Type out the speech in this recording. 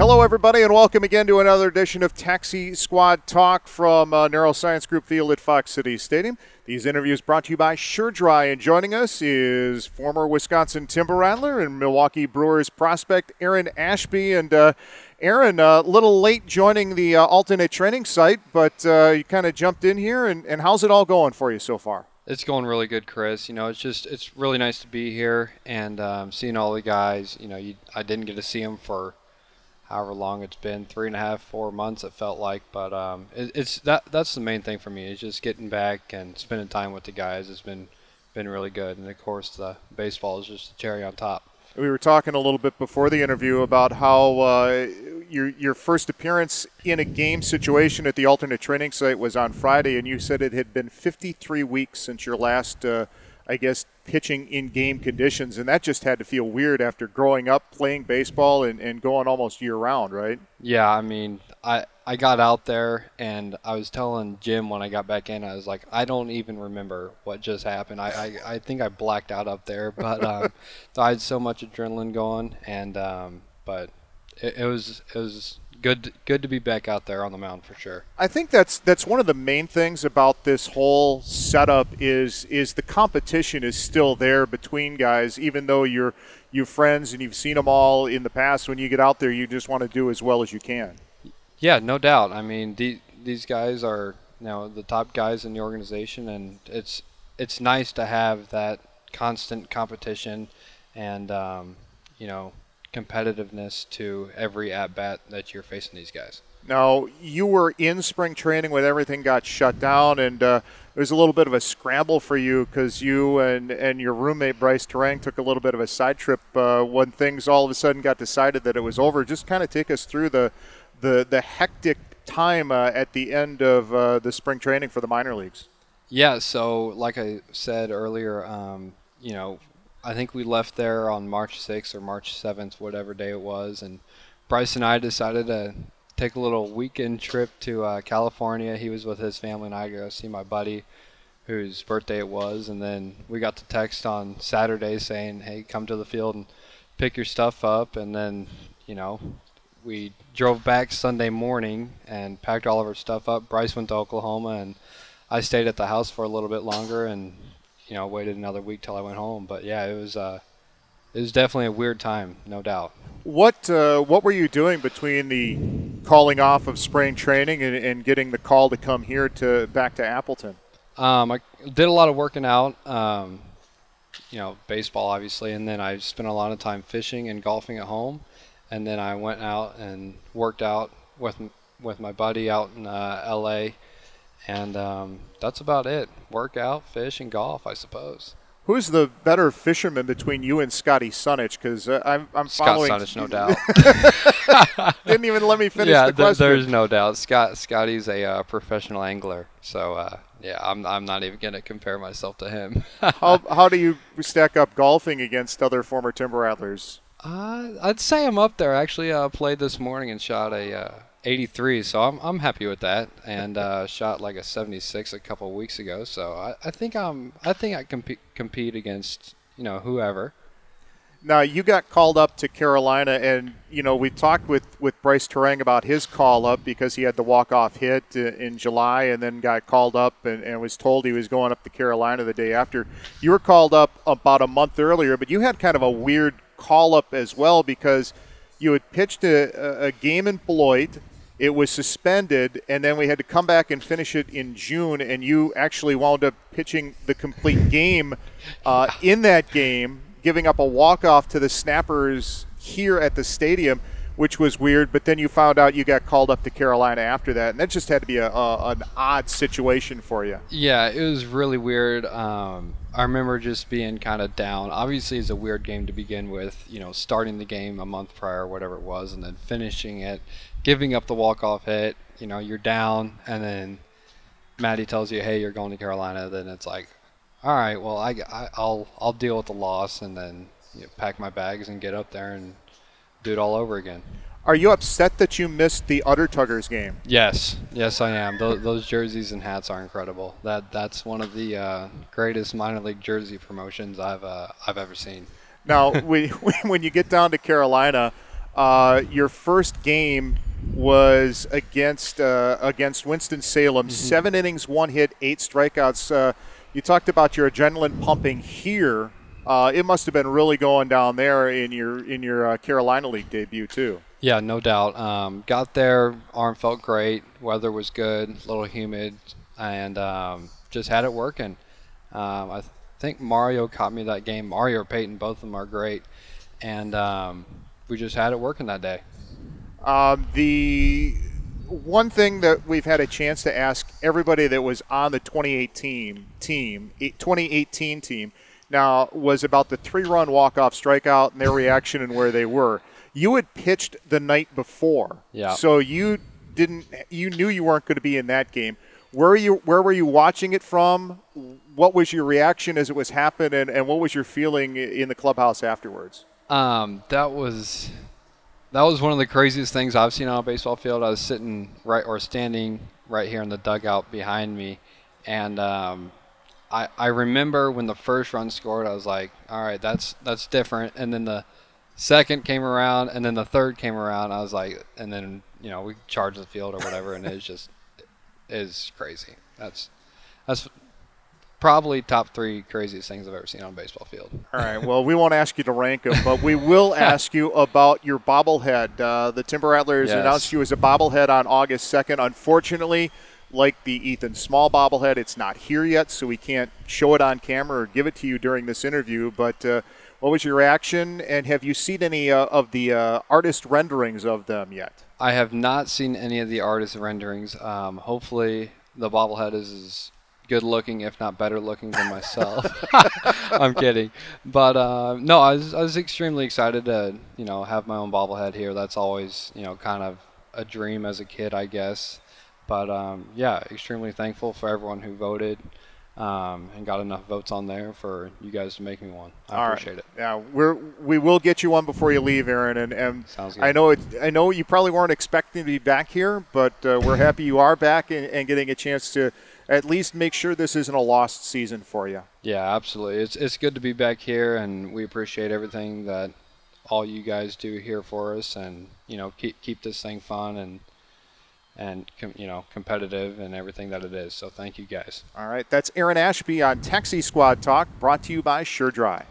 Hello, everybody, and welcome again to another edition of Taxi Squad Talk from uh, Neuroscience Group Field at Fox City Stadium. These interviews brought to you by SureDry, and joining us is former Wisconsin Timber Rattler and Milwaukee Brewers prospect Aaron Ashby. And uh, Aaron, a uh, little late joining the uh, alternate training site, but uh, you kind of jumped in here. And, and how's it all going for you so far? It's going really good, Chris. You know, it's just it's really nice to be here and um, seeing all the guys. You know, you, I didn't get to see them for however long it's been three and a half, four months. It felt like, but um, it, it's that that's the main thing for me is just getting back and spending time with the guys. Has been been really good, and of course the baseball is just a cherry on top. We were talking a little bit before the interview about how uh, your your first appearance in a game situation at the alternate training site was on Friday, and you said it had been 53 weeks since your last, uh, I guess, pitching in game conditions, and that just had to feel weird after growing up playing baseball and, and going almost year round, right? Yeah, I mean, I I got out there and I was telling Jim when I got back in, I was like, I don't even remember what just happened. I I, I think I blacked out up there, but um, I had so much adrenaline going, and um, but it, it was it was good good to be back out there on the mound for sure. I think that's that's one of the main things about this whole setup is is the competition is still there between guys even though you're you friends and you've seen them all in the past when you get out there you just want to do as well as you can. Yeah, no doubt. I mean, the, these guys are you know the top guys in the organization and it's it's nice to have that constant competition and um, you know competitiveness to every at bat that you're facing these guys. Now, you were in spring training when everything got shut down, and uh, it was a little bit of a scramble for you because you and, and your roommate Brice Turang took a little bit of a side trip uh, when things all of a sudden got decided that it was over. Just kind of take us through the the, the hectic time uh, at the end of uh, the spring training for the minor leagues. Yeah, so like I said earlier, um, you know, I think we left there on March 6th or March 7th, whatever day it was, and Brice and I decided to take a little weekend trip to uh, California. He was with his family, and I go see my buddy, whose birthday it was, and then we got the text on Saturday saying, "Hey, come to the field and pick your stuff up," and then you know we drove back Sunday morning and packed all of our stuff up. Brice went to Oklahoma, and I stayed at the house for a little bit longer and you know, waited another week till I went home. But yeah, it was uh, it was definitely a weird time, no doubt. What uh, what were you doing between the calling off of spring training and, and getting the call to come here to back to Appleton? Um, I did a lot of working out, um, you know, baseball obviously, and then I spent a lot of time fishing and golfing at home, and then I went out and worked out with with my buddy out in uh, L.A and um, that's about it. Workout, fish, and golf, I suppose. Who's the better fisherman between you and Scotty Sunitsch? Because uh, I'm, I'm Scott following. Sunitsch, no doubt. Didn't even let me finish yeah, the question. there's no doubt. Scott Scotty's a uh, professional angler, so uh, yeah, I'm I'm not even gonna compare myself to him. how how do you stack up golfing against other former timber rattlers? Uh, I'd say I'm up there. Actually, I uh, played this morning and shot a uh, 83, so I'm I'm happy with that. And uh, shot like a 76 a couple weeks ago, so I, I think I'm I think I compete compete against you know whoever. Now you got called up to Carolina, and you know we talked with with Brice Turang about his call up because he had the walk off hit in July, and then got called up and, and was told he was going up to Carolina the day after. You were called up about a month earlier, but you had kind of a weird call up as well because you had pitched a, a game in Beloit it was suspended, and then we had to come back and finish it in June. And you actually wound up pitching the complete game uh, in that game, giving up a walk off to the Snappers here at the stadium, which was weird. But then you found out you got called up to Carolina after that, and that just had to be a, a an odd situation for you. Yeah, it was really weird. Um, I remember just being kind of down. Obviously, it's a weird game to begin with. You know, starting the game a month prior, whatever it was, and then finishing it giving up the walk off hit. You know, you're down, and then Maddie tells you, "Hey, you're going to Carolina." Then it's like, all right, well, I, I will I'll deal with the loss, and then you know, pack my bags and get up there and do it all over again. Are you upset that you missed the Udder Tuggers game? Yes, yes, I am. Those, those jerseys and hats are incredible. That that's one of the uh, greatest minor league jersey promotions I've uh, I've ever seen. Now, when when you get down to Carolina Uh, your first game was against uh, against Winston Salem. Mm-hmm. Seven innings, one hit, eight strikeouts. Uh, you talked about your adrenaline pumping here. Uh, it must have been really going down there in your in your uh, Carolina League debut too. Yeah, no doubt. Um, got there, arm felt great, weather was good, a little humid, and um, just had it working. Um, I th- think Mario caught me that game. Mario or Payton, both of them are great, and um, we just had it working that day. Um, the one thing that we've had a chance to ask everybody that was on the 2018 team, 2018 team, now was about the three-run walk-off strikeout and their reaction and where they were. You had pitched the night before, Yeah. So you didn't, you knew you weren't going to be in that game. Where were you? Where were you watching it from? What was your reaction as it was happening, and, and what was your feeling in the clubhouse afterwards? Um, that was that was one of the craziest things I've seen on a baseball field. I was sitting right or standing right here in the dugout behind me, and um, I I remember when the first run scored, I was like, all right, that's that's different. And then the second came around, and then the third came around. I was like, and then you know we charged the field or whatever, and it's just is crazy. That's that's probably top three craziest things I've ever seen on a baseball field. All right. Well, we won't ask you to rank them, but we will ask you about your bobblehead. Uh, the Timber Rattlers Yes. announced you as a bobblehead on August 2nd. Unfortunately, like the Ethan Small bobblehead, it's not here yet, so we can't show it on camera or give it to you during this interview. But uh, what was your reaction, and have you seen any uh, of the uh, artist renderings of them yet? I have not seen any of the artist renderings. Um, hopefully, the bobblehead is as good looking, if not better looking, than myself. I'm kidding, but uh, no, I was, I was extremely excited to you know have my own bobblehead here. That's always you know kind of a dream as a kid, I guess. But um, yeah, extremely thankful for everyone who voted um, and got enough votes on there for you guys to make me one. I All right. appreciate it. Yeah, we're we will get you one before you leave, Aaron. And, and Sounds good. I know it. I know you probably weren't expecting to be back here, but uh, we're happy you are back and, and getting a chance to at least make sure this isn't a lost season for you. Yeah, absolutely. It's it's good to be back here, and we appreciate everything that all you guys do here for us, and you know keep keep this thing fun and and you know competitive and everything that it is. So thank you guys. All right, that's Aaron Ashby on Taxi Squad Talk, brought to you by Sure Dry.